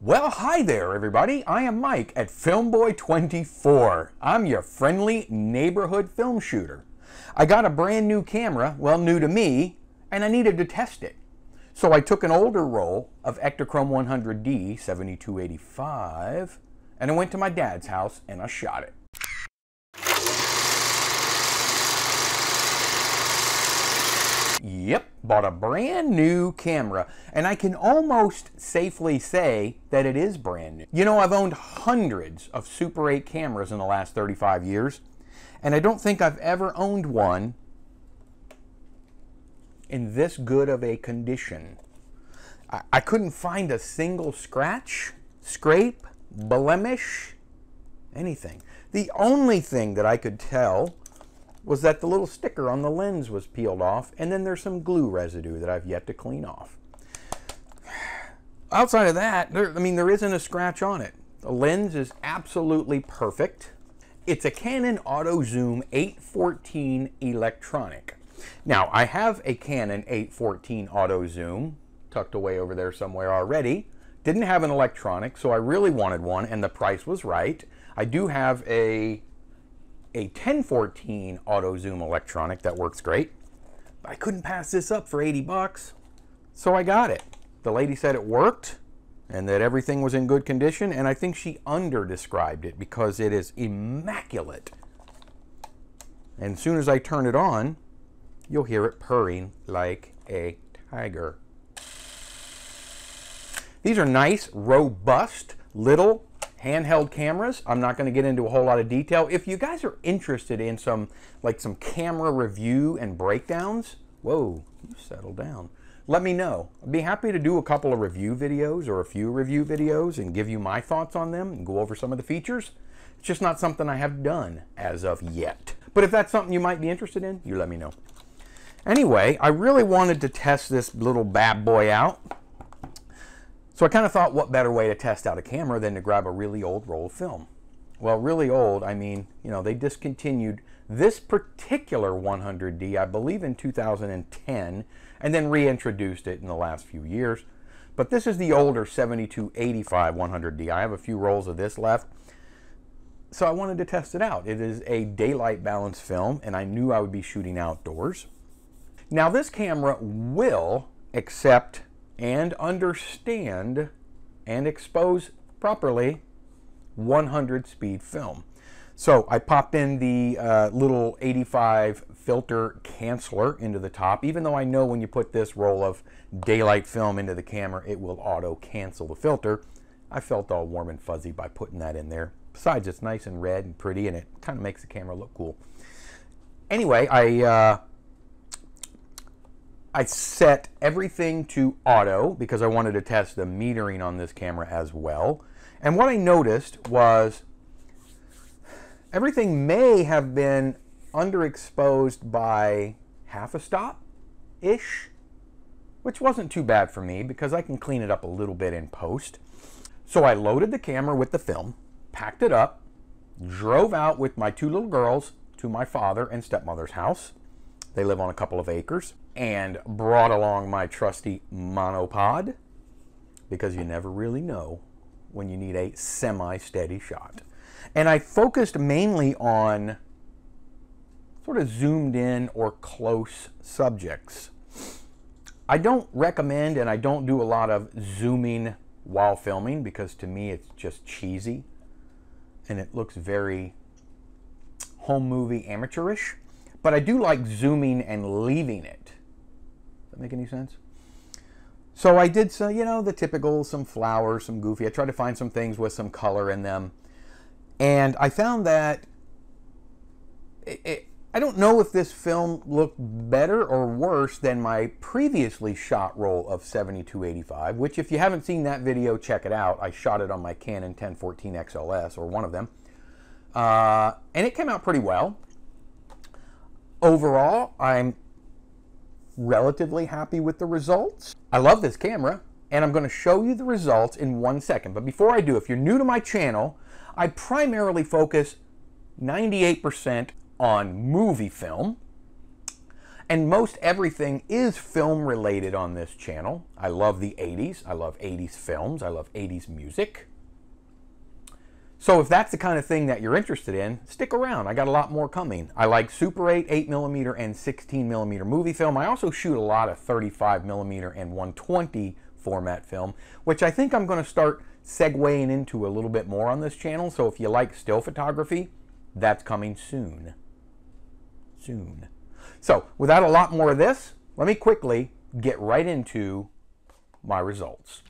Well, hi there, everybody. I am Mike at Filmboy24. I'm your friendly neighborhood film shooter. I got a brand new camera, well, new to me, and I needed to test it. So I took an older roll of Ektachrome 100D 7285 and I went to my dad's house and I shot it. Yep, bought a brand new camera, and I can almost safely say that it is brand new. You know, I've owned hundreds of Super 8 cameras in the last 35 years, and I don't think I've ever owned one in this good of a condition. I, I couldn't find a single scratch, scrape, blemish, anything. The only thing that I could tell was that the little sticker on the lens was peeled off, and then there's some glue residue that I've yet to clean off. Outside of that, there, I mean, there isn't a scratch on it. The lens is absolutely perfect. It's a Canon Auto Zoom 814 electronic. Now, I have a Canon 814 Auto Zoom tucked away over there somewhere already. Didn't have an electronic, so I really wanted one, and the price was right. I do have a a 1014 auto zoom electronic that works great. I couldn't pass this up for 80 bucks. So I got it. The lady said it worked and that everything was in good condition and I think she under described it because it is immaculate. And as soon as I turn it on, you'll hear it purring like a tiger. These are nice, robust, little handheld cameras. I'm not going to get into a whole lot of detail. If you guys are interested in some like some camera review and breakdowns, whoa, you settle down. Let me know. I'd be happy to do a couple of review videos or a few review videos and give you my thoughts on them and go over some of the features. It's just not something I have done as of yet. But if that's something you might be interested in, you let me know. Anyway, I really wanted to test this little bad boy out. So I kind of thought what better way to test out a camera than to grab a really old roll of film. Well, really old, I mean, you know, they discontinued this particular 100D, I believe in 2010, and then reintroduced it in the last few years. But this is the older 7285 100D. I have a few rolls of this left. So I wanted to test it out. It is a daylight balance film, and I knew I would be shooting outdoors. Now this camera will accept and understand and expose properly 100 speed film. So I popped in the uh, little 85 filter canceller into the top, even though I know when you put this roll of daylight film into the camera, it will auto cancel the filter. I felt all warm and fuzzy by putting that in there. Besides, it's nice and red and pretty, and it kind of makes the camera look cool. Anyway, I uh, I set everything to auto because I wanted to test the metering on this camera as well. And what I noticed was everything may have been underexposed by half a stop-ish, which wasn't too bad for me because I can clean it up a little bit in post. So I loaded the camera with the film, packed it up, drove out with my two little girls to my father and stepmother's house. They live on a couple of acres and brought along my trusty monopod because you never really know when you need a semi-steady shot. And I focused mainly on sort of zoomed in or close subjects. I don't recommend and I don't do a lot of zooming while filming because to me it's just cheesy and it looks very home movie amateurish. But I do like zooming and leaving it that make any sense? So I did some, you know, the typical, some flowers, some goofy. I tried to find some things with some color in them. And I found that it, it, I don't know if this film looked better or worse than my previously shot roll of 7285, which if you haven't seen that video, check it out. I shot it on my Canon 1014 XLS, or one of them. Uh, and it came out pretty well. Overall, I'm relatively happy with the results. I love this camera and I'm going to show you the results in one second. But before I do, if you're new to my channel, I primarily focus 98% on movie film And most everything is film related on this channel. I love the 80s. I love 80s films. I love 80s music. So if that's the kind of thing that you're interested in, stick around. I got a lot more coming. I like Super 8, 8 millimeter, and 16 millimeter movie film. I also shoot a lot of 35 millimeter and 120 format film, which I think I'm going to start segueing into a little bit more on this channel. So if you like still photography, that's coming soon. Soon. So without a lot more of this, let me quickly get right into my results.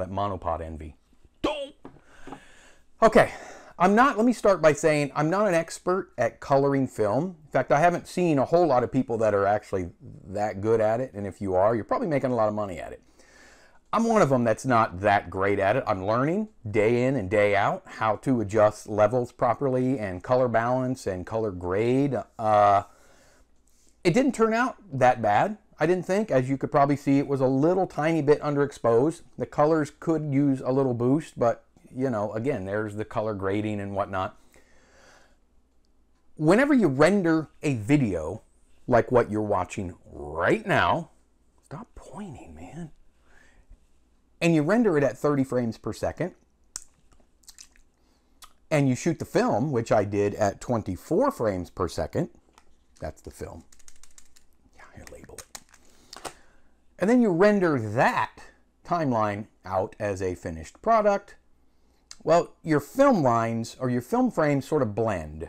That monopod envy. Don't. Okay, I'm not, let me start by saying I'm not an expert at coloring film. In fact, I haven't seen a whole lot of people that are actually that good at it. And if you are, you're probably making a lot of money at it. I'm one of them that's not that great at it. I'm learning day in and day out how to adjust levels properly and color balance and color grade. Uh, it didn't turn out that bad. I didn't think. As you could probably see, it was a little tiny bit underexposed. The colors could use a little boost, but you know, again, there's the color grading and whatnot. Whenever you render a video like what you're watching right now, stop pointing, man, and you render it at 30 frames per second, and you shoot the film, which I did at 24 frames per second, that's the film. Yeah, here, label it. And then you render that timeline out as a finished product well, your film lines or your film frames sort of blend.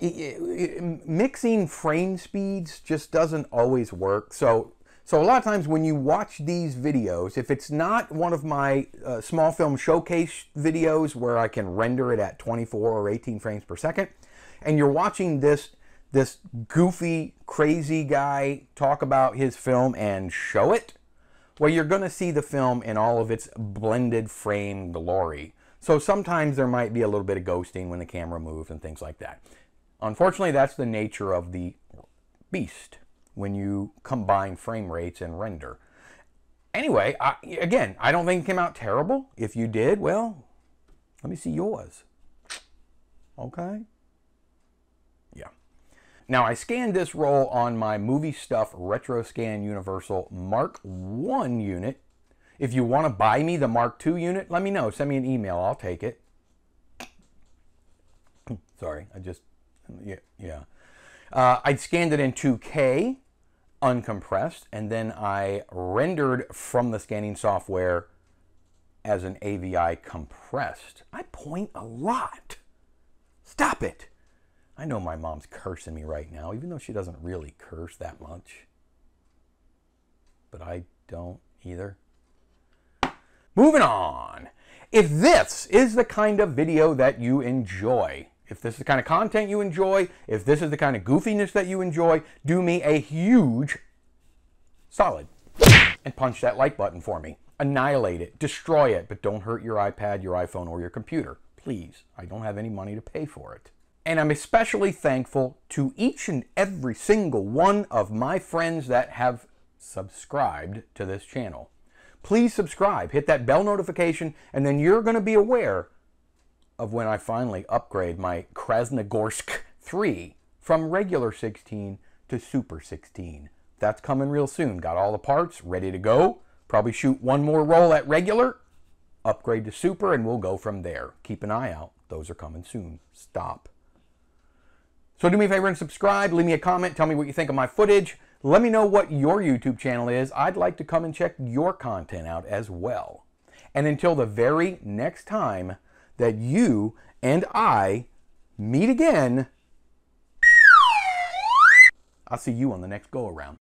mixing frame speeds just doesn't always work. So, so a lot of times when you watch these videos, if it's not one of my uh, small film showcase videos where I can render it at 24 or 18 frames per second, and you're watching this this goofy, crazy guy talk about his film and show it, well, you're going to see the film in all of its blended frame glory. So sometimes there might be a little bit of ghosting when the camera moves and things like that. Unfortunately, that's the nature of the beast when you combine frame rates and render. Anyway, I, again, I don't think it came out terrible. If you did, well, let me see yours. Okay. Now I scanned this roll on my Movie Stuff RetroScan Universal Mark 1 unit if you want to buy me the Mark II unit, let me know. Send me an email. I'll take it. Sorry, I just, yeah. yeah. Uh, I scanned it in 2K uncompressed, and then I rendered from the scanning software as an AVI compressed. I point a lot. Stop it. I know my mom's cursing me right now, even though she doesn't really curse that much. But I don't either. Moving on. If this is the kind of video that you enjoy, if this is the kind of content you enjoy, if this is the kind of goofiness that you enjoy, do me a huge solid and punch that like button for me. Annihilate it, destroy it, but don't hurt your iPad, your iPhone, or your computer. Please, I don't have any money to pay for it. And I'm especially thankful to each and every single one of my friends that have subscribed to this channel. Please subscribe, hit that bell notification, and then you're going to be aware of when I finally upgrade my Krasnogorsk 3 from regular 16 to Super 16. That's coming real soon. Got all the parts ready to go. Probably shoot one more roll at regular, upgrade to Super, and we'll go from there. Keep an eye out. Those are coming soon. Stop. So do me a favor and subscribe. Leave me a comment. Tell me what you think of my footage. Let me know what your YouTube channel is. I'd like to come and check your content out as well. And until the very next time that you and I meet again, I'll see you on the next go around.